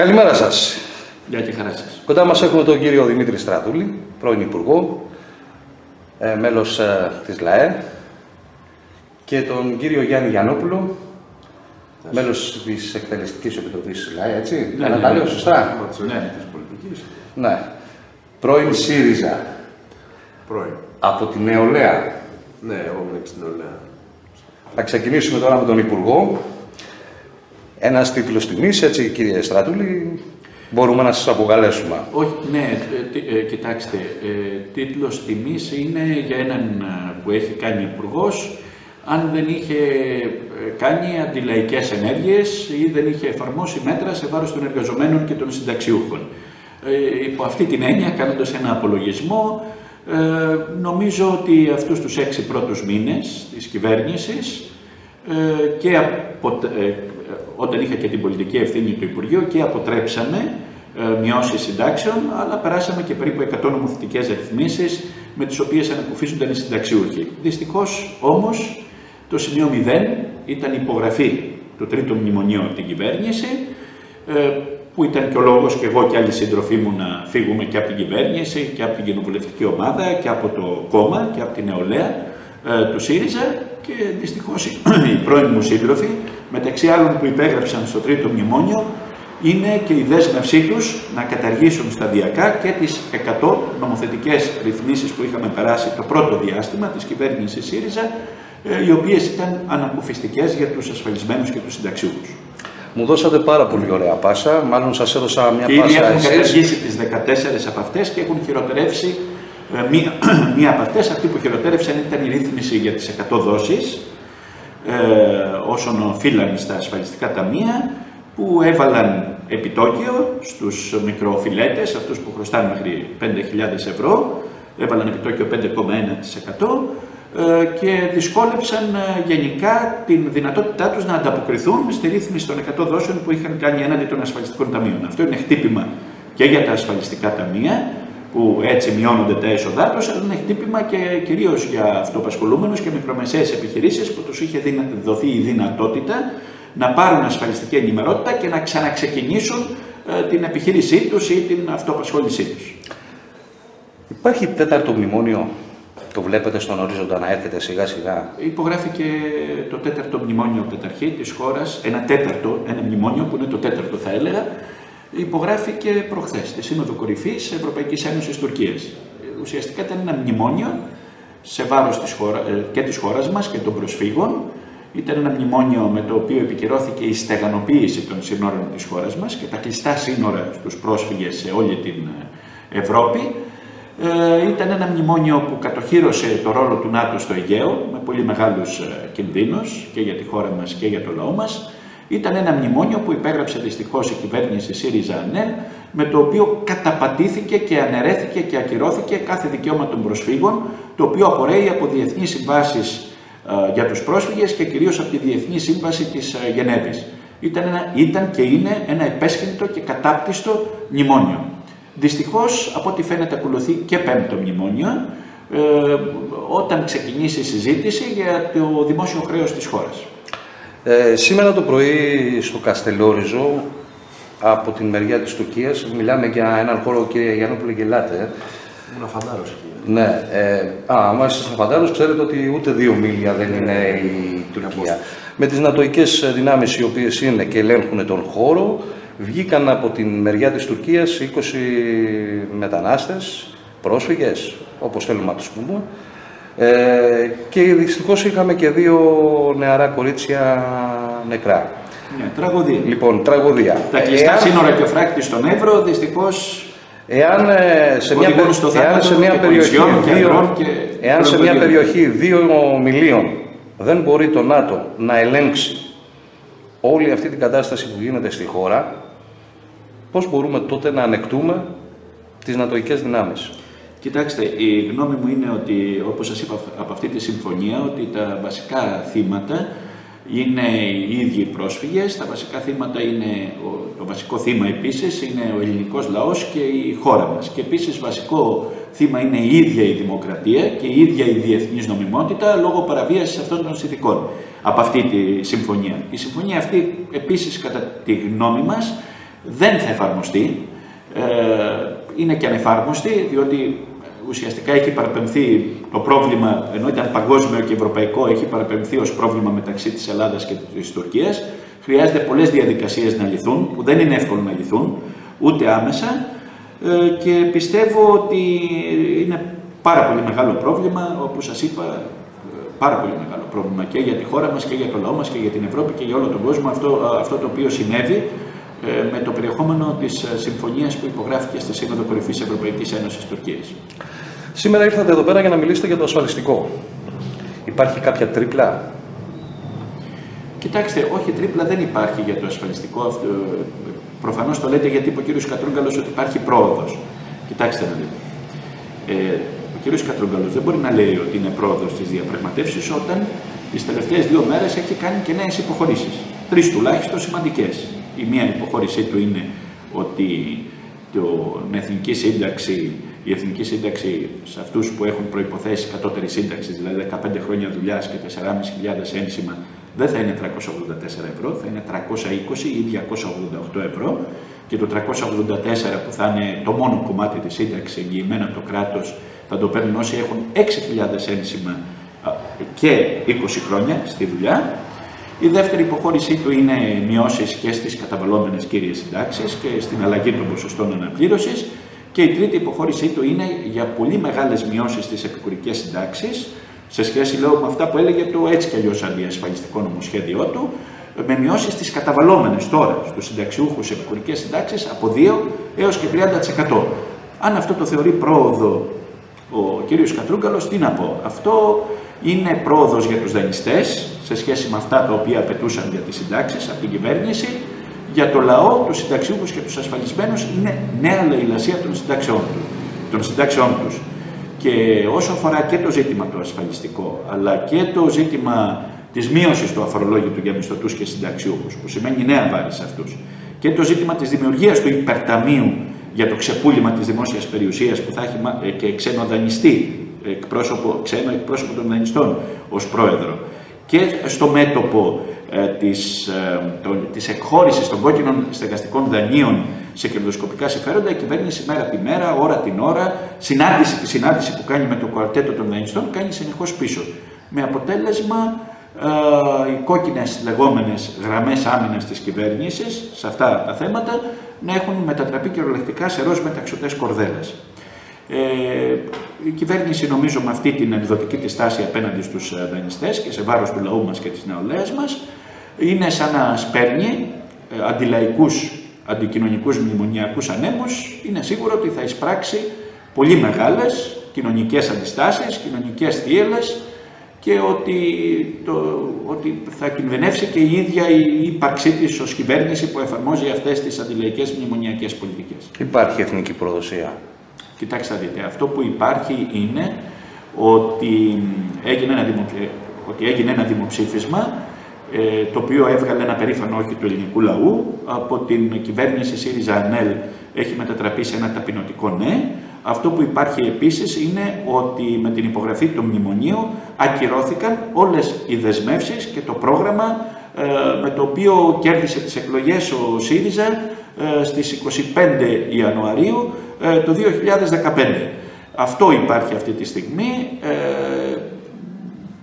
Καλημέρα σας. Γεια και χαρά σας. Κοντά μας έχουμε τον κύριο Δημήτρη Στράτουλη, πρώην Υπουργό, ε, μέλος ε, της ΛΑΕ και τον κύριο Γιάννη Γιαννόπουλο, μέλος της Εκτελεστικής Επιτροπής της ΛΑΕ, έτσι. Ναι, Να ναι, τα ναι. λέω σωστά; Ναι, της πολιτικής. Ναι. Πρώην ΣΥΡΙΖΑ, Πρώην. από την νεολαία. Ναι, εγώ ήμουν και στην Ολέα. Θα ξεκινήσουμε τώρα με τον Υπουργό. Ένας τίτλος τιμής, έτσι κύριε Στράτουλη, μπορούμε να σας αποκαλέσουμε. Όχι, ναι, ε, τι- ε, κοιτάξτε, ε, τίτλος τιμής είναι για έναν ε, που έχει κάνει υπουργός, αν δεν είχε ε, κάνει αντιλαϊκές ενέργειες ή δεν είχε εφαρμόσει μέτρα σε βάρος των εργαζομένων και των συνταξιούχων. Ε, υπό αυτή την έννοια, κάνοντας ένα απολογισμό, ε, νομίζω ότι αυτούς τους έξι πρώτους μήνες της κυβέρνησης ε, και απο, ε, όταν είχα και την πολιτική ευθύνη του Υπουργείου και αποτρέψαμε ε, μειώσεις συντάξεων, αλλά περάσαμε και περίπου 100 νομοθετικές ρυθμίσεις με τις οποίες ανακουφίζονταν οι συνταξιούχοι. Δυστυχώς όμως το σημείο 0 ήταν η υπογραφή του τρίτου μνημονίου από την κυβέρνηση, ε, που ήταν και ο λόγος και εγώ και άλλοι σύντροφοί μου να φύγουμε και από την κυβέρνηση και από την κοινοβουλευτική ομάδα και από το κόμμα και από την νεολαία ε, του ΣΥΡΙΖΑ και δυστυχώς οι οι πρώην μου σύντροφοι, μεταξύ άλλων που υπέγραψαν στο τρίτο μνημόνιο, είναι και η δέσμευσή τους να καταργήσουν σταδιακά και τις 100 νομοθετικές ρυθμίσεις που είχαμε περάσει το πρώτο διάστημα της κυβέρνησης ΣΥΡΙΖΑ, ε, οι οποίες ήταν ανακουφιστικές για τους ασφαλισμένους και τους συνταξιούχους. Μου δώσατε πάρα πολύ ωραία πάσα, μάλλον σας έδωσα μια Και ήδη πάσα έχουν εσείς. καταργήσει τις 14 από αυτές και έχουν χειροτερεύσει ε, μία, μία από αυτές. Αυτή που χειροτέρευσαν ήταν η ρύθμιση για τις 100 δόσεις ε, όσων οφείλαν στα ασφαλιστικά ταμεία που έβαλαν επιτόκιο στους μικροφιλέτες, αυτούς που χρωστάνε μέχρι 5.000 ευρώ, έβαλαν επιτόκιο 5,1% ε, και δυσκόλεψαν ε, γενικά την δυνατότητά τους να ανταποκριθούν στη ρύθμιση των 100 δόσεων που είχαν κάνει έναντι των ασφαλιστικών ταμείων. Αυτό είναι χτύπημα και για τα ασφαλιστικά ταμεία, που έτσι μειώνονται τα έσοδά τους, αλλά είναι χτύπημα και κυρίως για αυτοπασχολούμενους και μικρομεσαίες επιχειρήσεις που τους είχε δυνα- δοθεί η δυνατότητα να πάρουν ασφαλιστική ενημερότητα και να ξαναξεκινήσουν ε, την επιχείρησή τους ή την αυτοπασχόλησή τους. Υπάρχει τέταρτο μνημόνιο, το βλέπετε στον ορίζοντα να έρχεται σιγά σιγά; Υπογράφηκε το τέταρτο μνημόνιο καταρχή της χώρας, ένα τέταρτο, ένα μνημόνιο που είναι το τέταρτο θα έλεγα, υπογράφηκε προχθές στη Σύνοδο Κορυφής Ευρωπαϊκής Ένωσης Τουρκίας. Ε, Ουσιαστικά ήταν ένα μνημόνιο σε βάρος της χώρα, ε, και της χώρας μας και των προσφύγων. Ήταν ένα μνημόνιο με το οποίο επικυρώθηκε η στεγανοποίηση των σύνορων της χώρας μας και τα κλειστά σύνορα στους πρόσφυγες σε όλη την ε, Ευρώπη. Ε, ήταν ένα μνημόνιο που κατοχύρωσε το ρόλο του ΝΑΤΟ στο Αιγαίο με πολύ μεγάλους ε, κινδύνους και για τη χώρα μας και για το λαό μας. Ήταν ένα μνημόνιο που υπέγραψε δυστυχώς η κυβέρνηση ΣΥΡΙΖΑ ΑΝΕΛ με το οποίο καταπατήθηκε και αναιρέθηκε και ακυρώθηκε κάθε δικαίωμα των προσφύγων το οποίο απορρέει από διεθνείς συμβάσεις ε, για τους πρόσφυγες και κυρίως από τη Διεθνή Σύμβαση της ε, Γενέβης. Ήταν, ένα, ήταν και είναι ένα επέσχυντο και κατάπτυστο μνημόνιο. Δυστυχώς, από ό,τι φαίνεται, ακολουθεί και πέμπτο μνημόνιο, ε, όταν ξεκινήσει η συζήτηση για το δημόσιο χρέος της χώρας. Ε, σήμερα το πρωί στο Καστελόριζο, από την μεριά της Τουρκίας, μιλάμε για έναν χώρο, κύριε Γιάννοπουλε, γελάτε. Ήμουν φαντάρος εκεί. Ναι, ε, α, άμα είστε φαντάρος, ξέρετε ότι ούτε δύο μίλια δεν είναι η Τουρκία. Με τις νατοικές δυνάμεις οι οποίες είναι και ελέγχουν τον χώρο, βγήκαν από την μεριά της Τουρκίας 20 μετανάστες, πρόσφυγες, όπως θέλουμε να τους πούμε, ε, και δυστυχώς είχαμε και δύο νεαρά κορίτσια νεκρά. Ναι, τραγωδία. Λοιπόν, τραγωδία. Τα κλειστά Εάν- σύνορα και ο φράκτης στον Εύρο, δυστυχώς Εάν ε, σε μια, Οδηγούν πε- στο εάν θάνατο σε μια και περιοχή, πολιτιών και δύο, ανδρών και εάν σε μια προσβολιών. περιοχή δύο μιλίων δεν μπορεί το ΝΑΤΟ να ελέγξει όλη αυτή την κατάσταση που γίνεται στη χώρα, πώς μπορούμε τότε να ανεκτούμε τις νατοικές δυνάμεις; Κοιτάξτε, η γνώμη μου είναι ότι, όπως σας είπα από αυτή τη συμφωνία, ότι τα βασικά θύματα είναι οι ίδιοι οι πρόσφυγες, τα βασικά θύματα είναι, ο- το βασικό θύμα επίσης είναι ο ελληνικός λαός και η χώρα μας. Και επίσης βασικό θύμα είναι η ίδια η δημοκρατία και η ίδια η διεθνής νομιμότητα λόγω παραβίασης αυτών των συνθηκών από αυτή τη συμφωνία. Η συμφωνία αυτή επίσης κατά τη γνώμη μας δεν θα εφαρμοστεί. Ε, είναι και ανεφάρμοστη, διότι ουσιαστικά έχει παραπεμφθεί το πρόβλημα, ενώ ήταν παγκόσμιο και ευρωπαϊκό, έχει παραπεμφθεί ως πρόβλημα μεταξύ της Ελλάδας και της Τουρκίας. Χρειάζεται πολλές διαδικασίες να λυθούν, που δεν είναι εύκολο να λυθούν, ούτε άμεσα. Ε, και πιστεύω ότι είναι πάρα πολύ μεγάλο πρόβλημα, όπως σας είπα, πάρα πολύ μεγάλο πρόβλημα και για τη χώρα μας και για το λαό μας και για την Ευρώπη και για όλο τον κόσμο αυτό, αυτό το οποίο συνέβη ε, με το περιεχόμενο της ε, συμφωνίας που υπογράφηκε στη Σύνοδο Κορυφής Ευρωπαϊκής Ένωσης Τουρκίας. Σήμερα ήρθατε εδώ πέρα για να μιλήσετε για το ασφαλιστικό. Υπάρχει κάποια τρίπλα; Κοιτάξτε, όχι τρίπλα δεν υπάρχει για το ασφαλιστικό. Αυτό, προφανώς το λέτε γιατί είπε ο κύριος Κατρούγκαλος ότι υπάρχει πρόοδος. Κοιτάξτε να δείτε. Ε, ο κύριος Κατρούγκαλος δεν μπορεί να λέει ότι είναι πρόοδος της διαπραγματεύσης όταν τις τελευταίες δύο μέρες έχει κάνει και νέες υποχωρήσεις. Τρεις τουλάχιστον σημαντικές. Η μία υποχώρησή του είναι ότι το, εθνική σύνταξη, η εθνική σύνταξη σε αυτούς που έχουν προϋποθέσεις κατώτερη σύνταξη, δηλαδή 15 χρόνια δουλειάς και 4.500 ένσημα, δεν θα είναι 384 ευρώ, θα είναι 320 ή 288 ευρώ. Και το 384 που θα είναι το μόνο κομμάτι της σύνταξης εγγυημένα από το κράτος θα το παίρνουν όσοι έχουν 6.000 ένσημα και 20 χρόνια στη δουλειά η δεύτερη υποχώρησή του είναι μειώσεις και στις καταβαλλόμενες κύριες συντάξεις και στην αλλαγή των ποσοστών αναπλήρωσης. Και η τρίτη υποχώρησή του είναι για πολύ μεγάλες μειώσεις στις επικουρικές συντάξεις, σε σχέση λέω, με αυτά που έλεγε το έτσι κι αλλιώς αντιασφαλιστικό νομοσχέδιό του, με μειώσεις στις καταβαλλόμενες τώρα στους συνταξιούχους επικουρικές συντάξεις από 2 έως και 30%. Αν αυτό το θεωρεί πρόοδο ο κύριος Κατρούγκαλος, τι να πω. Αυτό είναι πρόοδος για τους δανειστές σε σχέση με αυτά τα οποία απαιτούσαν για τις συντάξεις από την κυβέρνηση. Για το λαό, τους συνταξιούχους και τους ασφαλισμένους είναι νέα λαϊλασία των συντάξεών, του, των συντάξεών τους. Και όσο αφορά και το ζήτημα το ασφαλιστικό, αλλά και το ζήτημα της μείωσης του αφορολόγητου για μισθωτούς και συνταξιούχους, που σημαίνει νέα βάρη σε αυτούς, και το ζήτημα της δημιουργίας του υπερταμείου για το ξεπούλημα της δημόσιας περιουσίας που θα έχει ε, και ξένο δανειστή, εκπρόσωπο, ξένο εκπρόσωπο των δανειστών ως πρόεδρο και στο μέτωπο ε, της, ε, το, της εκχώρησης των κόκκινων στεγαστικών δανείων σε κερδοσκοπικά συμφέροντα, η κυβέρνηση μέρα τη μέρα, ώρα την ώρα, συνάντηση τη συνάντηση που κάνει με το κουαρτέτο των δανειστών, κάνει συνεχώς πίσω. Με αποτέλεσμα ε, οι κόκκινες λεγόμενες γραμμές άμυνας της κυβέρνησης σε αυτά τα θέματα να έχουν μετατραπεί κυριολεκτικά σε ροζ μεταξωτές κορδέλες. Ε, η κυβέρνηση νομίζω με αυτή την ενδοτική της στάση απέναντι στους ε, δανειστές και σε βάρος του λαού μας και της νεολαίας μας είναι σαν να σπέρνει ε, αντιλαϊκούς, αντικοινωνικούς μνημονιακούς ανέμους είναι σίγουρο ότι θα εισπράξει πολύ μεγάλες κοινωνικές αντιστάσεις, κοινωνικές θύελες και ότι, το, ότι θα κινδυνεύσει και η ίδια η ύπαρξή της ως κυβέρνηση που εφαρμόζει αυτές τις αντιλαϊκές μνημονιακές πολιτικές. Υπάρχει εθνική προδοσία. Κοιτάξτε δείτε, αυτό που υπάρχει είναι ότι έγινε ένα, ότι έγινε ένα δημοψήφισμα ε, το οποίο έβγαλε ένα περήφανο όχι του ελληνικού λαού από την κυβέρνηση ΣΥΡΙΖΑ ΑΝΕΛ έχει μετατραπεί σε ένα ταπεινωτικό ναι. Αυτό που υπάρχει επίσης είναι ότι με την υπογραφή του μνημονίου ακυρώθηκαν όλες οι δεσμεύσεις και το πρόγραμμα ε, με το οποίο κέρδισε τις εκλογές ο ΣΥΡΙΖΑ ε, στις 25 Ιανουαρίου ε, το 2015. Αυτό υπάρχει αυτή τη στιγμή. Ε,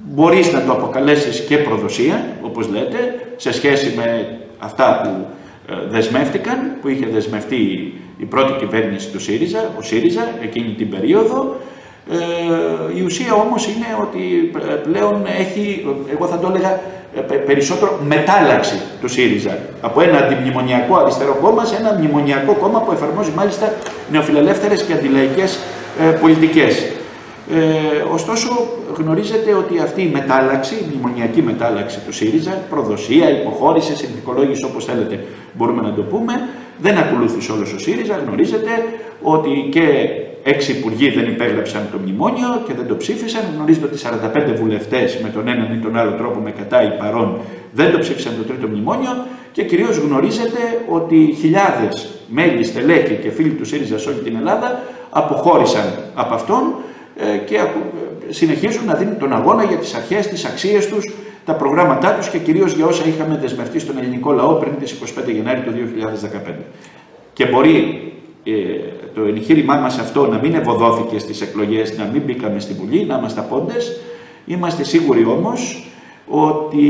μπορείς να το αποκαλέσεις και προδοσία, όπως λέτε, σε σχέση με αυτά που ε, δεσμεύτηκαν, που είχε δεσμευτεί η πρώτη κυβέρνηση του ΣΥΡΙΖΑ, ο ΣΥΡΙΖΑ, εκείνη την περίοδο. Ε, η ουσία όμως είναι ότι πλέον έχει, εγώ θα το έλεγα, περισσότερο μετάλλαξη του ΣΥΡΙΖΑ από ένα αντιμνημονιακό αριστερό κόμμα σε ένα μνημονιακό κόμμα που εφαρμόζει μάλιστα νεοφιλελεύθερες και αντιλαϊκές ε, πολιτικές. Ε, ωστόσο γνωρίζετε ότι αυτή η μετάλλαξη, η μνημονιακή μετάλλαξη του ΣΥΡΙΖΑ, προδοσία, υποχώρηση, συνθηκολόγηση όπως θέλετε μπορούμε να το πούμε, δεν ακολούθησε όλος ο ΣΥΡΙΖΑ, γνωρίζετε ότι και έξι υπουργοί δεν υπέγραψαν το μνημόνιο και δεν το ψήφισαν. Γνωρίζετε ότι 45 βουλευτές με τον έναν ή τον άλλο τρόπο, με κατά ή παρόν, δεν το ψήφισαν το τρίτο μνημόνιο. Και κυρίως γνωρίζετε ότι χιλιάδες μέλη, στελέχη και φίλοι του ΣΥΡΙΖΑ σε όλη την Ελλάδα αποχώρησαν από αυτόν ε, και συνεχίζουν να δίνουν τον αγώνα για τις αρχές, τις αξίες τους, τα προγράμματά τους και κυρίως για όσα είχαμε δεσμευτεί στον ελληνικό λαό πριν τις 25 Γενάρη του 2015. Και μπορεί ε, το εγχείρημά μας αυτό να μην ευωδόθηκε στις εκλογές, να μην μπήκαμε στη Βουλή, να είμαστε απόντες. Είμαστε σίγουροι όμως ότι,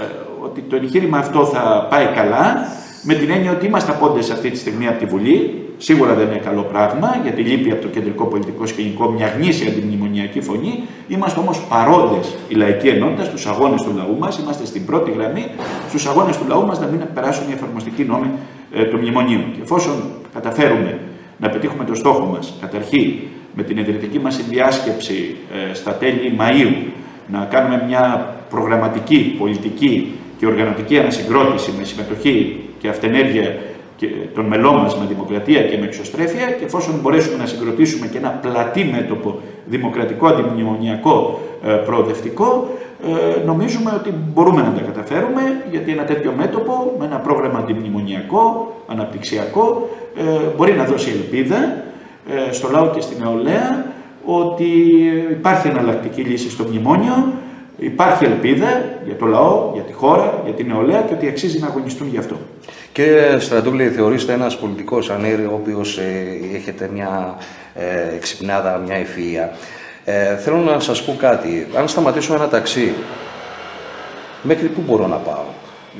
ε, ότι το εγχείρημα αυτό θα πάει καλά, με την έννοια ότι είμαστε απόντες αυτή τη στιγμή από τη Βουλή, Σίγουρα δεν είναι καλό πράγμα, γιατί λείπει από το κεντρικό πολιτικό σκηνικό μια γνήσια αντιμνημονιακή φωνή. Είμαστε όμως παρόντες η λαϊκή ενότητα στους αγώνες του λαού μας. Είμαστε στην πρώτη γραμμή στους αγώνες του λαού μας να μην περάσουν οι εφαρμοστικοί νόμοι ε, του μνημονίου. Και εφόσον καταφέρουμε να πετύχουμε το στόχο μας, καταρχήν με την ιδρυτική μας συνδιάσκεψη ε, στα τέλη Μαΐου, να κάνουμε μια προγραμματική, πολιτική και οργανωτική ανασυγκρότηση με συμμετοχή και αυτενέργεια και των μελών μας με δημοκρατία και με εξωστρέφεια και εφόσον μπορέσουμε να συγκροτήσουμε και ένα πλατή μέτωπο δημοκρατικό, αντιμνημονιακό, ε, προοδευτικό, ε, νομίζουμε ότι μπορούμε να τα καταφέρουμε γιατί ένα τέτοιο μέτωπο με ένα πρόγραμμα αντιμνημονιακό, αναπτυξιακό, ε, μπορεί να δώσει ελπίδα στο λαό και στην νεολαία ότι υπάρχει εναλλακτική λύση στο μνημόνιο, υπάρχει ελπίδα για το λαό, για τη χώρα, για την νεολαία και ότι αξίζει να αγωνιστούν γι' αυτό. Και Στρατούλη, θεωρείστε ένας πολιτικός ανέργο, ο οποίος ε, έχετε μια ε, εξυπνάδα, μια ευφυΐα. Ε, θέλω να σας πω κάτι. Αν σταματήσω ένα ταξί, μέχρι πού μπορώ να πάω;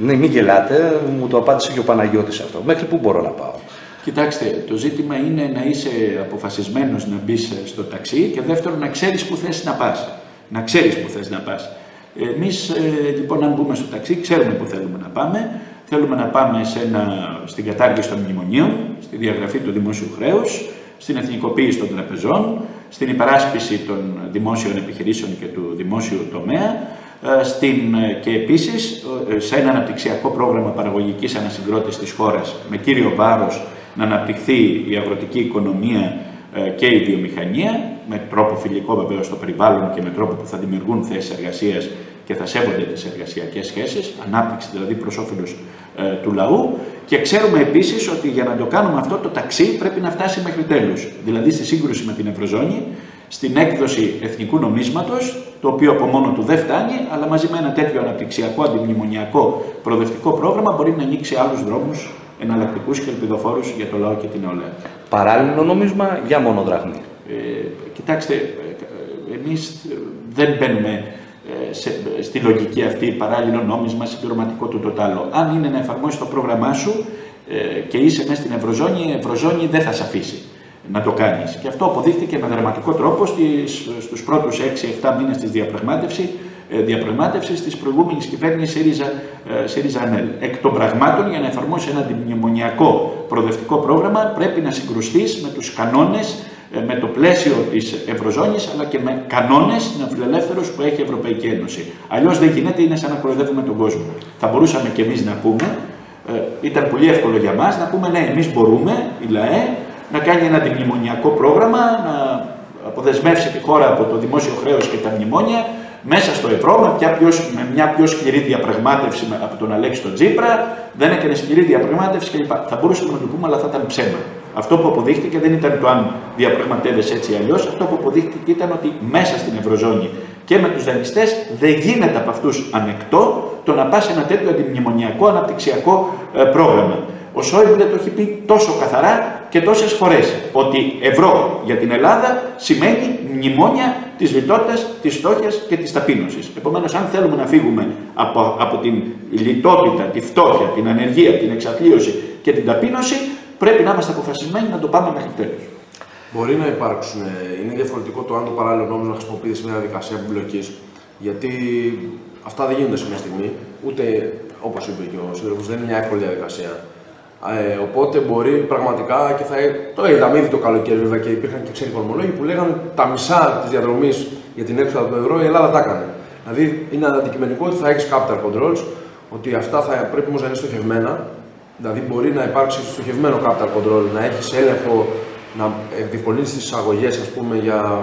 Ναι, μην γελάτε, μου το απάντησε και ο Παναγιώτης αυτό. Μέχρι πού μπορώ να πάω; Κοιτάξτε, το ζήτημα είναι να είσαι αποφασισμένος να μπεις στο ταξί και δεύτερον να ξέρεις που θες να πας. Να ξέρεις που θες να πας. Εμείς ε, λοιπόν αν μπούμε στο ταξί ξέρουμε που θέλουμε να πάμε. Θέλουμε να πάμε σε ένα, στην κατάργηση των μνημονίων, στη διαγραφή του δημόσιου χρέους, στην εθνικοποίηση των τραπεζών, στην υπεράσπιση των δημόσιων επιχειρήσεων και του δημόσιου τομέα ε, στην, ε, και επίσης ε, σε ένα αναπτυξιακό πρόγραμμα παραγωγικής ανασυγκρότησης της χώρας με κύριο βάρος να αναπτυχθεί η αγροτική οικονομία και η βιομηχανία με τρόπο φιλικό βεβαίως στο περιβάλλον και με τρόπο που θα δημιουργούν θέσεις εργασίας και θα σέβονται τις εργασιακές σχέσεις, ανάπτυξη δηλαδή προς όφελος ε, του λαού. Και ξέρουμε επίσης ότι για να το κάνουμε αυτό το ταξί πρέπει να φτάσει μέχρι τέλου. Δηλαδή στη σύγκρουση με την Ευρωζώνη, στην έκδοση εθνικού νομίσματος, το οποίο από μόνο του δεν φτάνει, αλλά μαζί με ένα τέτοιο αναπτυξιακό, αντιμνημονιακό, προοδευτικό πρόγραμμα μπορεί να ανοίξει άλλους δρόμους εναλλακτικούς και ελπιδοφόρους για το λαό και την νεολαία. Παράλληλο νομίσμα για μόνο δραχμή. Ε, κοιτάξτε, ε, εμείς δεν μπαίνουμε ε, σε, στη λογική αυτή παράλληλο νόμισμα συμπληρωματικό του τοτάλο. Αν είναι να εφαρμόσεις το πρόγραμμά σου ε, και είσαι μέσα στην Ευρωζώνη, η Ευρωζώνη δεν θα σε αφήσει να το κάνεις. Και αυτό αποδείχτηκε με δραματικό τρόπο στις, στους πρώτους 6-7 μήνες της διαπραγμάτευση, ε, διαπραγμάτευσης της προηγούμενης κυβέρνησης ΣΥΡΙΖΑ, ε, ΣΥΡΙΖΑ ΑΝΕΛ. Εκ των πραγμάτων, για να εφαρμόσεις ένα αντιμνημονιακό προοδευτικό πρόγραμμα, πρέπει να συγκρουστείς με τους κανόνες ε, με το πλαίσιο της Ευρωζώνης αλλά και με κανόνες νεοφιλελεύθερους που έχει η Ευρωπαϊκή Ένωση. Αλλιώς δεν γίνεται, είναι σαν να κοροϊδεύουμε τον κόσμο. Θα μπορούσαμε κι εμείς να πούμε, ε, ήταν πολύ εύκολο για μας να πούμε ναι, εμείς μπορούμε, η ΛΑΕ, να κάνει ένα αντιμνημονιακό πρόγραμμα, να αποδεσμεύσει τη χώρα από το δημόσιο χρέος και τα μνημόνια μέσα στο ευρώ με μια πιο, με μια πιο σκληρή διαπραγμάτευση από τον Αλέξη τον Τζίπρα, δεν έκανε σκληρή διαπραγμάτευση κλπ. Θα μπορούσαμε να το πούμε, αλλά θα ήταν ψέμα. Αυτό που αποδείχτηκε δεν ήταν το αν διαπραγματεύεσαι έτσι ή αλλιώς. Αυτό που αποδείχτηκε ήταν ότι μέσα στην Ευρωζώνη και με τους δανειστές δεν γίνεται από αυτούς ανεκτό το να πας σε ένα τέτοιο αντιμνημονιακό αναπτυξιακό ε, πρόγραμμα. Ο Σόιμπλε το έχει πει τόσο καθαρά και τόσες φορές ότι ευρώ για την Ελλάδα σημαίνει μνημόνια της λιτότητας, της φτώχειας και της ταπείνωσης. Επομένως, αν θέλουμε να φύγουμε από, από την λιτότητα, τη φτώχεια, την ανεργία, την εξαθλίωση και την ταπείνωση, πρέπει να είμαστε αποφασισμένοι να το πάμε μέχρι τέλου. Μπορεί να υπάρξουν, ε, είναι διαφορετικό το αν το παράλληλο νόμο να χρησιμοποιείται σε μια διαδικασία επιπλοκή. Γιατί αυτά δεν γίνονται σε μια στιγμή, ούτε όπως είπε και ο σύντροφος, δεν είναι μια εύκολη διαδικασία. Ε, οπότε μπορεί πραγματικά και θα. Το είδαμε ήδη το καλοκαίρι βέβαια και υπήρχαν και ξένοι οικονομολόγοι που λέγανε τα μισά της διαδρομής για την έξοδο από το ευρώ η Ελλάδα τα έκανε. Δηλαδή είναι αντικειμενικό ότι θα έχεις capital controls, ότι αυτά θα πρέπει όμως να είναι στοχευμένα Δηλαδή, μπορεί να υπάρξει στοχευμένο capital control, να έχεις έλεγχο, να διευκολύνεις τις εισαγωγές για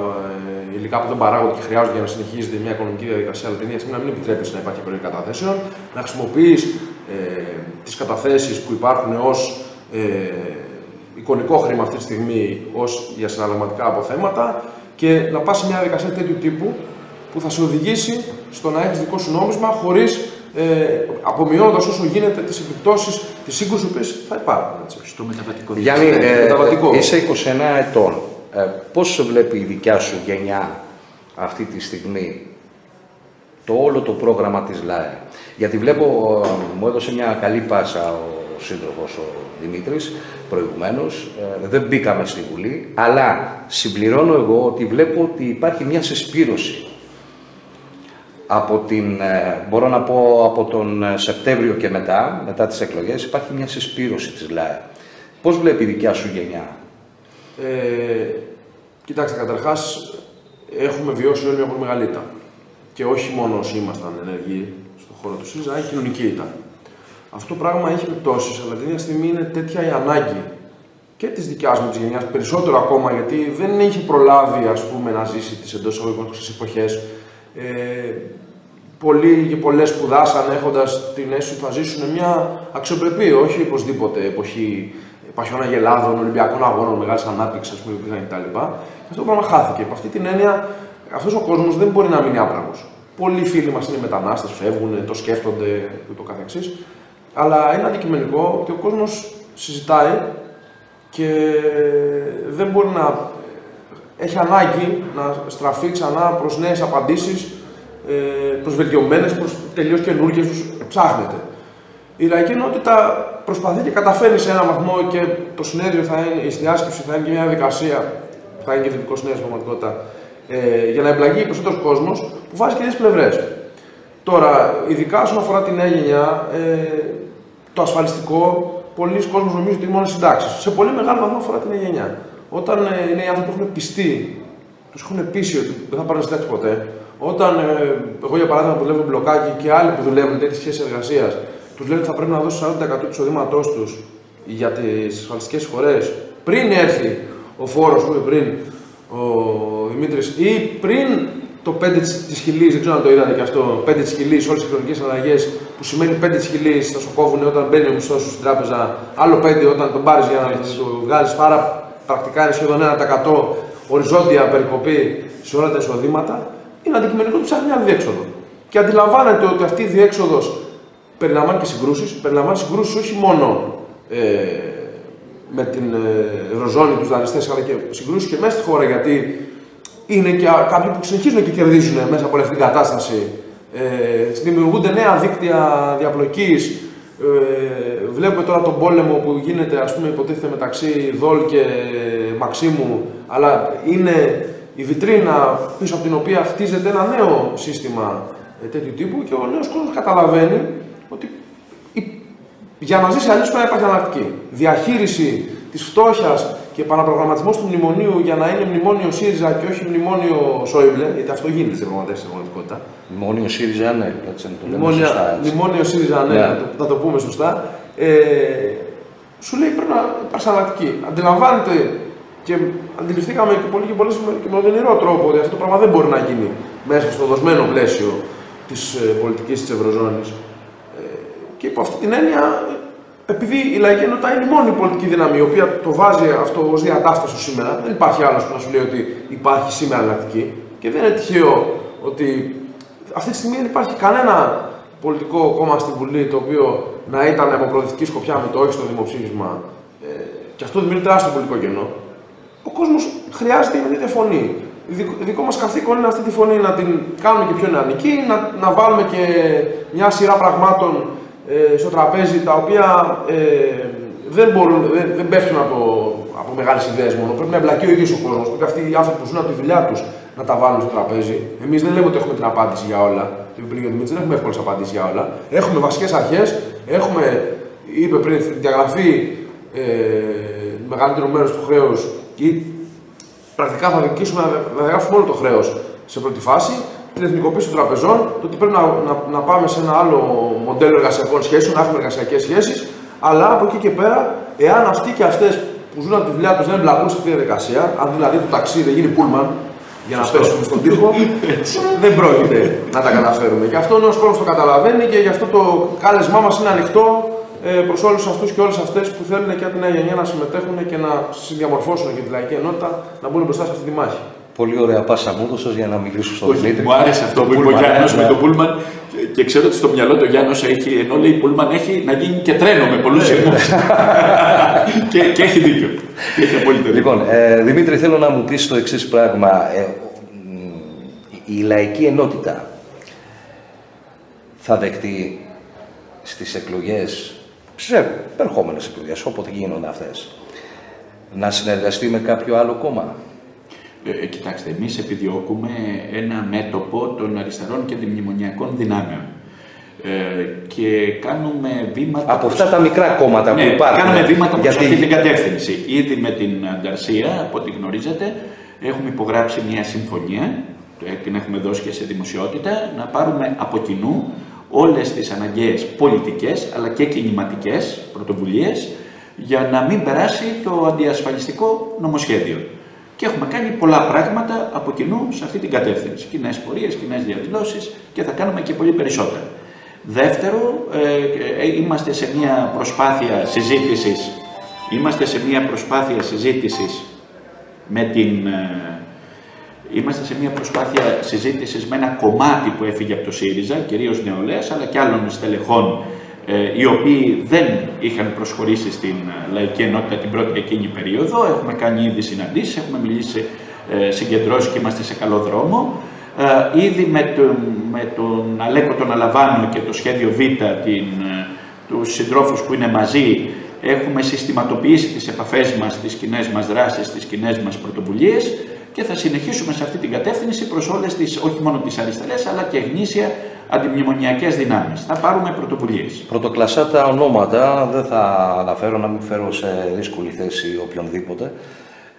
ε, υλικά που δεν παράγονται και χρειάζονται για να συνεχίζεται μια οικονομική διαδικασία, αλλά την ίδια στιγμή να μην επιτρέπεις να υπάρχει επιλογή καταθέσεων, να χρησιμοποιείς ε, τις καταθέσεις που υπάρχουν ως ε, εικονικό χρήμα αυτή τη στιγμή ως για συναλλαγματικά αποθέματα και να πας σε μια διαδικασία τέτοιου τύπου που θα σε οδηγήσει στο να έχεις δικό σου νόμισμα χωρίς ε, απομειώνοντας όσο γίνεται τις επιπτώσεις τη σύγκρουση που θα υπάρχουν. Έτσι. Στο μεταβατικό Γιάννη, Ναι, ε, μεταβατικό. είσαι 29 ετών. Ε, πώς βλέπει η δικιά σου γενιά αυτή τη στιγμή το όλο το πρόγραμμα της ΛΑΕ; Γιατί βλέπω, ε, μου έδωσε μια καλή πάσα ο σύντροφος ο Δημήτρης προηγουμένως, ε, δεν μπήκαμε στη Βουλή, αλλά συμπληρώνω εγώ ότι βλέπω ότι υπάρχει μια συσπήρωση από την, ε, μπορώ να πω από τον ε, Σεπτέμβριο και μετά, μετά τις εκλογές, υπάρχει μια συσπήρωση της ΛΑΕ. Πώς βλέπει η δικιά σου γενιά; Ε, κοιτάξτε, καταρχάς έχουμε βιώσει όλοι μια πολύ μεγάλη ήττα. Και όχι μόνο όσοι ήμασταν ενεργοί στον χώρο του ΣΥΡΙΖΑ, έχει κοινωνική ήττα. Αυτό το πράγμα έχει επιπτώσεις, αλλά την ίδια στιγμή είναι τέτοια η ανάγκη και της δικιάς μου της γενιάς, περισσότερο ακόμα γιατί δεν είχε προλάβει ας πούμε, να ζήσει τις εντός εισαγωγικών χρυσέ εποχές. Ε, πολλοί και πολλές σπουδάσαν έχοντας την αίσθηση ότι θα ζήσουν μια αξιοπρεπή, όχι οπωσδήποτε εποχή παχιών αγελάδων, Ολυμπιακών αγώνων, μεγάλης ανάπτυξης, ας πούμε, που υπήρχαν κτλ. Και αυτό το πράγμα χάθηκε. Από αυτή την έννοια, αυτός ο κόσμος δεν μπορεί να μείνει άπραγος. Πολλοί φίλοι μας είναι μετανάστες, φεύγουν, το σκέφτονται και το καθεξής. Αλλά είναι αντικειμενικό ότι ο κόσμος συζητάει και δεν μπορεί να έχει ανάγκη να στραφεί ξανά προς νέες απαντήσεις, ε, προς βελτιωμένες, προς τελείως καινούργιες, τους ψάχνεται. Η λαϊκή ενότητα προσπαθεί και καταφέρνει σε έναν βαθμό και το συνέδριο θα είναι, η συνδιάσκεψη θα είναι και μια διαδικασία, θα είναι και θετικός συνέδριο στην πραγματικότητα, ε, για να εμπλαγεί περισσότερος κόσμος που βάζει και τις πλευρές. Τώρα, ειδικά όσον αφορά τη νέα γενιά, ε, το ασφαλιστικό, πολλοί κόσμοι νομίζουν ότι είναι μόνο συντάξεις. Σε πολύ μεγάλο βαθμό αφορά τη νέα γενιά. Όταν ε, οι νέοι άνθρωποι έχουν πιστεί, τους έχουν πείσει ότι δεν θα πάρουν συντάξει ποτέ, όταν ε, εγώ για παράδειγμα που δουλεύω μπλοκάκι και άλλοι που δουλεύουν τέτοιες σχέσεις εργασίας, τους λένε ότι θα πρέπει να δώσουν 40% του εισοδήματός τους για τις ασφαλιστικές εισφορέ πριν έρθει ο φόρος που είπε πριν ο Δημήτρης ή πριν το 5 της χιλής, δεν ξέρω αν το είδατε και αυτό, 5 της χιλής, όλες τι κοινωνικέ αλλαγές, που σημαίνει 5 της χιλής, θα σου κόβουν όταν μπαίνεις ο μισθό σου στην τράπεζα, άλλο 5 όταν τον πάρεις για να το βγάλει. Άρα πρακτικά είναι σχεδόν 1% οριζόντια περικοπή σε όλα τα εισοδήματα. Είναι αντικειμενικό ότι ψάχνει μια διέξοδο. Και αντιλαμβάνεται ότι αυτή η διέξοδος περιλαμβάνει και συγκρούσεις. Περιλαμβάνει συγκρούσεις όχι μόνο ε, με την ε, Ευρωζώνη, τους δανειστές, αλλά και συγκρούσεις και μέσα στη χώρα. Γιατί είναι και α- κάποιοι που συνεχίζουν και κερδίζουν μέσα από αυτή την κατάσταση. Ε, δημιουργούνται νέα δίκτυα διαπλοκής. Ε, βλέπουμε τώρα τον πόλεμο που γίνεται, ας πούμε, υποτίθεται μεταξύ Δόλ και Μαξίμου, αλλά είναι η βιτρίνα πίσω από την οποία χτίζεται ένα νέο σύστημα ε, τέτοιου τύπου και ο νέος κόσμος καταλαβαίνει ότι η- για να ζήσει αλλιώς πρέπει να υπάρχει αναλλακτική. Διαχείριση της φτώχειας και επαναπρογραμματισμό του μνημονίου για να είναι μνημόνιο ΣΥΡΙΖΑ και όχι μνημόνιο Σόιμπλε, γιατί αυτό γίνεται στην πραγματικότητα. στην πραγματικότητα. Μόνοι ο ΣΥΡΙΖΑ, ναι, έτσι να το λέμε Μνημόνια- σωστά. έτσι. Μνημόνιο ΣΥΡΙΖΑ, ναι, Ναι. Να, το, να το πούμε σωστά. Ε, σου λέει πρέπει να υπάρξει αναλλακτική. Αντιλαμβάνεται και αντιληφθήκαμε και πολύ και πολύ και με οδυνηρό τρόπο ότι αυτό το πράγμα δεν μπορεί να γίνει μέσα στο δοσμένο πλαίσιο της πολιτικής της Ευρωζώνης. Ε, και υπό αυτή την έννοια, επειδή η λαϊκή ενότητα είναι η μόνη πολιτική δύναμη η οποία το βάζει αυτό ως διατάφταστο σήμερα, δεν υπάρχει άλλος που να σου λέει ότι υπάρχει σήμερα εναλλακτική. Και δεν είναι τυχαίο ότι αυτή τη στιγμή δεν υπάρχει κανένα πολιτικό κόμμα στη Βουλή το οποίο να ήταν από προοδευτική σκοπιά με το όχι στο δημοψήφισμα. Ε, και αυτό δημιουργεί τεράστιο πολιτικό κενό. Ο κόσμος χρειάζεται μια τέτοια φωνή. Δικό, δικό μας καθήκον είναι αυτή τη φωνή να την κάνουμε και πιο νεανική, να, να βάλουμε και μια σειρά πραγμάτων ε, στο τραπέζι τα οποία ε, δεν, μπορούν, δεν, δεν πέφτουν από, από μεγάλες ιδέες μόνο. Πρέπει να εμπλακεί ο ίδιος ο κόσμος. Πρέπει αυτοί οι άνθρωποι που ζουν από τη δουλειά τους να τα βάλουν στο τραπέζι. Εμείς δεν λέμε ότι έχουμε την απάντηση για όλα. Το είπε πριν ο Δημήτρης, δεν έχουμε εύκολες απαντήσεις για όλα. Έχουμε βασικές αρχές, έχουμε, είπε πριν, τη διαγραφή ε, μεγαλύτερο μέρος του χρέους ή πρακτικά θα δικήσουμε να διαγράψουμε όλο το χρέος σε πρώτη φάση, την εθνικοποίηση των τραπεζών, το ότι πρέπει να, να, να πάμε σε ένα άλλο μοντέλο εργασιακών σχέσεων, να έχουμε εργασιακές σχέσεις, αλλά από εκεί και πέρα, εάν αυτοί και αυτές που ζουν από τη δουλειά τους δεν εμπλακούν σε αυτή τη διαδικασία, αν δηλαδή το ταξί δεν γίνει πούλμαν για να πέσουμε στον τοίχο, δεν πρόκειται να τα καταφέρουμε. Γι' αυτό ο νέο κόσμος το καταλαβαίνει και γι' αυτό το κάλεσμά μας είναι ανοιχτό προς όλους αυτούς και όλες αυτές που θέλουν και από τη νέα γενιά να συμμετέχουν και να συνδιαμορφώσουν και τη λαϊκή ενότητα να μπουν μπροστά σε αυτή τη μάχη. Πολύ ωραία πάσα μου έδωσες για να μιλήσω στον Δημήτρη. Μου άρεσε αυτό που είπε ο Γιάννος με το Πούλμαν και ξέρω ότι στο μυαλό του Γιάννος έχει, ενώ λέει Πούλμαν έχει να γίνει και τρένο με πολλούς σειρμού. και, και έχει δίκιο. Και έχει απόλυτο δίκιο. Λοιπόν, ε, Δημήτρη, θέλω να μου πεις το εξής πράγμα. Ε, η λαϊκή ενότητα θα δεχτεί στις εκλογές, στις επερχόμενες εκλογές, όποτε γίνονται αυτές, να συνεργαστεί με κάποιο άλλο κόμμα; Ε, κοιτάξτε, εμείς επιδιώκουμε ένα μέτωπο των αριστερών και μνημονιακών δυνάμεων. Ε, και κάνουμε βήματα... Από αυτά τα μικρά κόμματα ναι, που υπάρχουν. κάνουμε βήματα προς γιατί- αυτή την κατεύθυνση. Ήδη με την Ανταρσία, από ό,τι γνωρίζετε, έχουμε υπογράψει μια συμφωνία, ε, την έχουμε δώσει και σε δημοσιότητα, να πάρουμε από κοινού όλες τις αναγκαίες πολιτικές αλλά και κινηματικές πρωτοβουλίες για να μην περάσει το αντιασφαλιστικό νομοσχέδιο. Και έχουμε κάνει πολλά πράγματα από κοινού σε αυτή την κατεύθυνση. Κοινές πορείες, κοινές διαδηλώσεις και θα κάνουμε και πολύ περισσότερα. Δεύτερο, ε, ε, είμαστε σε μια προσπάθεια συζήτησης, είμαστε σε μια προσπάθεια συζήτησης με την, ε, είμαστε σε μια προσπάθεια συζήτησης με ένα κομμάτι που έφυγε από το ΣΥΡΙΖΑ, κυρίως νεολαίας, αλλά και άλλων στελεχών, ε, οι οποίοι δεν είχαν προσχωρήσει στην ε, λαϊκή ενότητα την πρώτη εκείνη περίοδο. Έχουμε κάνει ήδη συναντήσεις, έχουμε μιλήσει ε, συγκεντρώσει και είμαστε σε καλό δρόμο. Ε, ήδη με τον, με τον Αλέκο τον Αλαβάνο και το σχέδιο Β, την, ε, τους συντρόφους που είναι μαζί, έχουμε συστηματοποιήσει τις επαφές μας, τις κοινές μας δράσεις, τις κοινές μας πρωτοβουλίες και θα συνεχίσουμε σε αυτή την κατεύθυνση προς όλες τις, όχι μόνο τις αριστερές, αλλά και γνήσια αντιμνημονιακές δυνάμεις. Θα πάρουμε πρωτοβουλίες. Πρωτοκλασσά τα ονόματα, δεν θα αναφέρω να μην φέρω σε δύσκολη θέση οποιονδήποτε.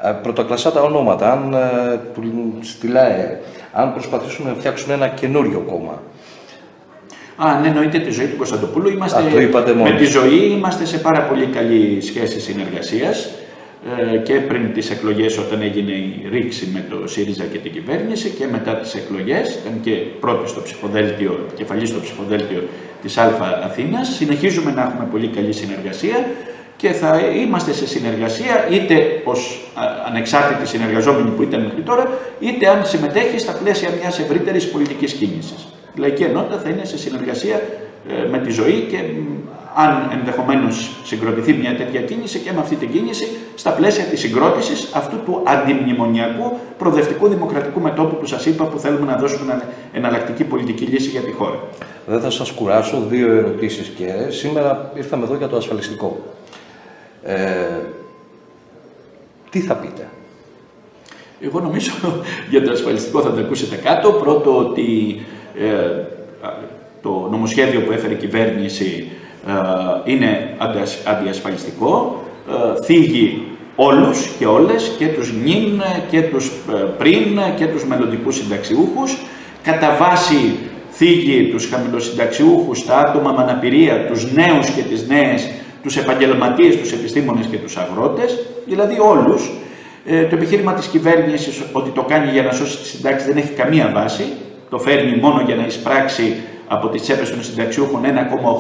Ε, Πρωτοκλασσά τα ονόματα, αν ε, του- στη ΛΑΕ, αν προσπαθήσουν να φτιάξουν ένα καινούριο κόμμα. Α, ναι, εννοείται τη ζωή του Κωνσταντοπούλου. Είμαστε, Α, το είπατε με μόλις. τη ζωή είμαστε σε πάρα πολύ καλή σχέση συνεργασίας ε, και πριν τις εκλογές όταν έγινε η ρήξη με το ΣΥΡΙΖΑ και την κυβέρνηση και μετά τις εκλογές, ήταν και πρώτη στο ψηφοδέλτιο, κεφαλή στο ψηφοδέλτιο της Α Αθήνας. Συνεχίζουμε να έχουμε πολύ καλή συνεργασία και θα είμαστε σε συνεργασία είτε ως α, ανεξάρτητοι συνεργαζόμενοι που ήταν μέχρι τώρα, είτε αν συμμετέχει στα πλαίσια μιας ευρύτερης πολιτικής κίνησης. Η Λαϊκή Ενότητα θα είναι σε συνεργασία ε, με τη ζωή και μ, αν ενδεχομένως συγκροτηθεί μια τέτοια κίνηση και με αυτή την κίνηση στα πλαίσια της συγκρότησης αυτού του αντιμνημονιακού προοδευτικού δημοκρατικού μετώπου που σας είπα που θέλουμε να δώσουμε μια εναλλακτική πολιτική λύση για τη χώρα. Δεν θα σας κουράσω, δύο ερωτήσεις και σήμερα ήρθαμε εδώ για το ασφαλιστικό. Ε, τι θα πείτε; Εγώ νομίζω για το ασφαλιστικό θα το ακούσετε κάτω. Πρώτο ότι ε, το νομοσχέδιο που έφερε η κυβέρνηση ε, είναι αντιασ- αντιασφαλιστικό, ε, θίγει όλους και όλες, και τους νυν και τους ε, πριν και τους μελλοντικούς συνταξιούχους. Κατά βάση θίγει τους χαμηλοσυνταξιούχους, τα άτομα με αναπηρία, τους νέους και τις νέες, τους επαγγελματίες, τους επιστήμονες και τους αγρότες, δηλαδή όλους. Ε, το επιχείρημα της κυβέρνησης ότι το κάνει για να σώσει τις συντάξεις δεν έχει καμία βάση. Το φέρνει μόνο για να εισπράξει από τις τσέπες των συνταξιούχων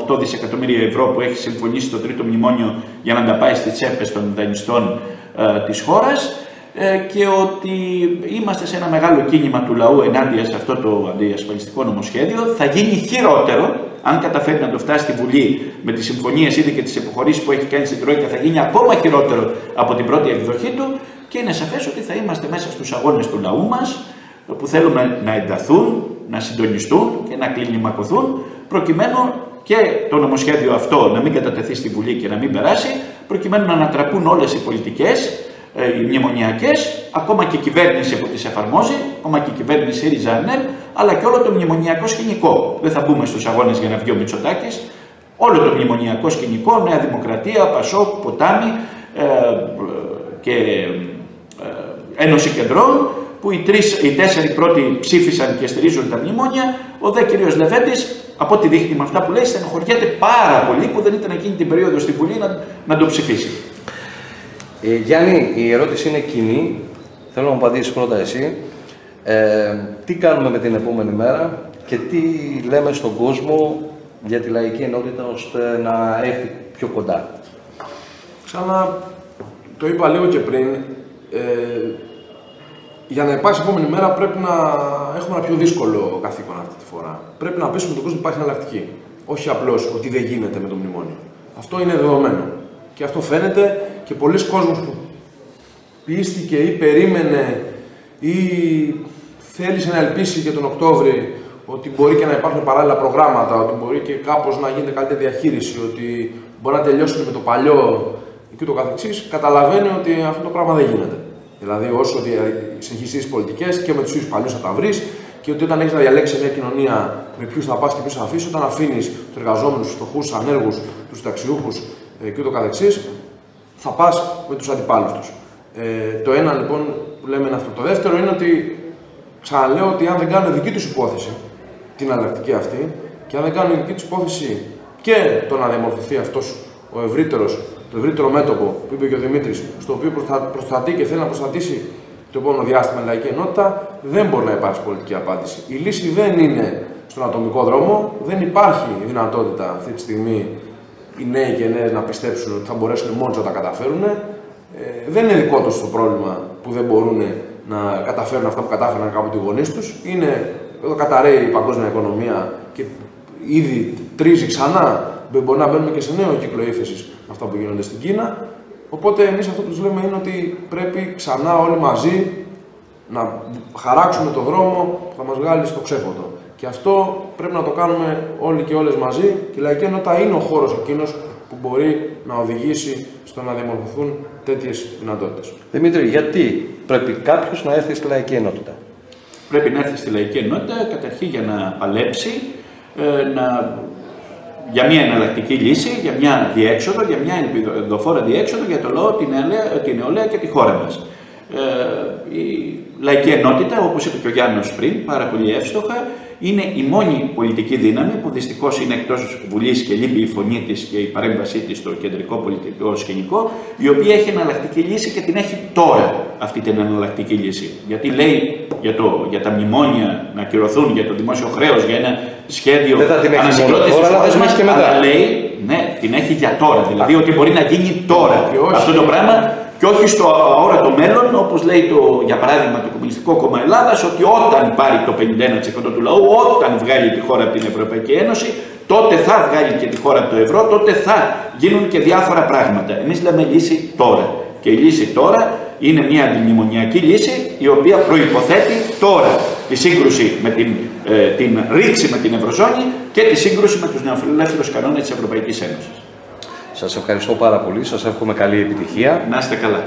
1,8 δισεκατομμύρια ευρώ που έχει συμφωνήσει το τρίτο μνημόνιο για να τα πάει στις τσέπες των δανειστών ε, της χώρας ε, και ότι είμαστε σε ένα μεγάλο κίνημα του λαού ενάντια σε αυτό το αντιασφαλιστικό νομοσχέδιο. Θα γίνει χειρότερο, αν καταφέρει να το φτάσει στη Βουλή με τις συμφωνίες ήδη και τις υποχωρήσεις που έχει κάνει στην Τρόικα, θα γίνει ακόμα χειρότερο από την πρώτη εκδοχή του και είναι σαφές ότι θα είμαστε μέσα στους αγώνες του λαού μας που θέλουμε να ενταθούν, να συντονιστούν και να κλινημακωθούν προκειμένου και το νομοσχέδιο αυτό να μην κατατεθεί στη Βουλή και να μην περάσει, προκειμένου να ανατραπούν όλες οι πολιτικές, ε, οι μνημονιακές, ακόμα και η κυβέρνηση που τις εφαρμόζει, ακόμα και η κυβέρνηση ΣΥΡΙΖΑ ΑΝΕΛ, αλλά και όλο το μνημονιακό σκηνικό. Δεν θα μπούμε στους αγώνες για να βγει ο Μητσοτάκης. Όλο το μνημονιακό σκηνικό, Νέα Δημοκρατία, Πασόκ, Ποτάμι ε, και ε, Ένωση Κεντρών, που οι, τρεις, οι τέσσερι πρώτοι ψήφισαν και στηρίζουν τα μνημόνια, ο δε κ. Λεβέντης, από ό,τι δείχνει με αυτά που λέει, στενοχωριέται πάρα πολύ που δεν ήταν εκείνη την περίοδο στη Βουλή να, να το ψηφίσει. Ε, Γιάννη, η ερώτηση είναι κοινή. Θέλω να μου απαντήσεις πρώτα εσύ. Ε, τι κάνουμε με την επόμενη μέρα και τι λέμε στον κόσμο για τη λαϊκή ενότητα ώστε να έρθει πιο κοντά; Ξανά το είπα λίγο και πριν, ε, για να υπάρξει η επόμενη μέρα πρέπει να έχουμε ένα πιο δύσκολο καθήκον αυτή τη φορά. Πρέπει να πείσουμε τον κόσμο ότι υπάρχει εναλλακτική. Όχι απλώς ότι δεν γίνεται με το μνημόνιο. Αυτό είναι δεδομένο. Και αυτό φαίνεται και πολλοί κόσμοι που πίστηκε ή περίμενε ή θέλησε να ελπίσει για τον Οκτώβρη ότι μπορεί και να υπάρχουν παράλληλα προγράμματα, ότι μπορεί και κάπως να γίνεται καλύτερη διαχείριση, ότι μπορεί να τελειώσουν με το παλιό και το καθεξής, καταλαβαίνει ότι αυτό το πράγμα δεν γίνεται. Δηλαδή, όσο συνεχίσει τι πολιτικές και με τους ίδιους παλιούς θα τα βρεις και ότι όταν έχεις να διαλέξεις μια κοινωνία με ποιους θα πας και ποιους θα αφήσεις, όταν αφήνεις τους εργαζόμενους, τους φτωχούς, τους ανέργους, τους ταξιούχου ε, και ούτω καθεξής, θα πας με τους αντιπάλους τους. Ε, το ένα λοιπόν που λέμε είναι αυτό. Το δεύτερο είναι ότι ξαναλέω ότι αν δεν κάνουν δική τους υπόθεση, την αλλακτική αυτή, και αν δεν κάνουν δική τους υπόθεση και το να διαμορφωθεί αυτός ο ευρύτερος, το ευρύτερο μέτωπο που είπε και ο Δημήτρης, στο οποίο προστατεί και θέλει να προστατήσει το επόμενο διάστημα η λαϊκή ενότητα, δεν μπορεί να υπάρξει πολιτική απάντηση. Η λύση δεν είναι στον ατομικό δρόμο, δεν υπάρχει δυνατότητα αυτή τη στιγμή οι νέοι και οι νέες να πιστέψουν ότι θα μπορέσουν μόνοι να τα καταφέρουν. Ε, δεν είναι δικό τους το πρόβλημα που δεν μπορούν να καταφέρουν αυτά που κατάφεραν κάπου του γονείς τους. Είναι εδώ καταραίει η παγκόσμια οικονομία και ήδη τρίζει ξανά. Μπορεί να μπαίνουμε και σε νέο κύκλο ύφεσης με αυτά που γίνονται στην Κίνα. Οπότε εμείς αυτό που τους λέμε είναι ότι πρέπει ξανά όλοι μαζί να χαράξουμε το δρόμο που θα μας βγάλει στο ξέφωτο. Και αυτό πρέπει να το κάνουμε όλοι και όλες μαζί και η λαϊκή ενότητα είναι ο χώρος εκείνος που μπορεί να οδηγήσει στο να διαμορφωθούν τέτοιες δυνατότητες. Δημήτρη, γιατί πρέπει κάποιος να έρθει στη λαϊκή ενότητα; Πρέπει να έρθει στη λαϊκή ενότητα καταρχήν για να παλέψει, ε, να για μια εναλλακτική λύση, για μια διέξοδο, για μια ελπιδοφόρα διέξοδο για το λαό, την, νεολαία, την νεολαία και τη χώρα μας. Ε, η λαϊκή ενότητα, όπως είπε και ο Γιάννος πριν, πάρα πολύ εύστοχα, είναι η μόνη πολιτική δύναμη που δυστυχώς είναι εκτός Βουλής και λείπει η φωνή της και η παρέμβασή της στο κεντρικό πολιτικό σκηνικό, η οποία έχει εναλλακτική λύση και την έχει τώρα αυτή την εναλλακτική λύση. Γιατί λέει για, το, για τα μνημόνια να ακυρωθούν, για το δημόσιο χρέος, για ένα σχέδιο ανασυγκρότησης της αλλά λέει, ναι, την έχει για τώρα. Δηλαδή ότι μπορεί να γίνει τώρα αυτό το πράγμα και όχι στο αόρατο μέλλον, όπως λέει το, για παράδειγμα το Κομμουνιστικό Κόμμα Ελλάδας, ότι όταν πάρει το 51% του λαού, όταν βγάλει τη χώρα από την Ευρωπαϊκή Ένωση, τότε θα βγάλει και τη χώρα από το ευρώ, τότε θα γίνουν και διάφορα πράγματα. Εμείς λέμε λύση τώρα. Και η λύση τώρα είναι μια αντιμνημονιακή λύση η οποία προϋποθέτει τώρα τη σύγκρουση με την, ε, την ρήξη με την Ευρωζώνη και τη σύγκρουση με τους νεοφιλελεύθερους κανόνες της Ευρωπαϊκής Ένωσης. Σας ευχαριστώ πάρα πολύ. Σας εύχομαι καλή επιτυχία. Να είστε καλά.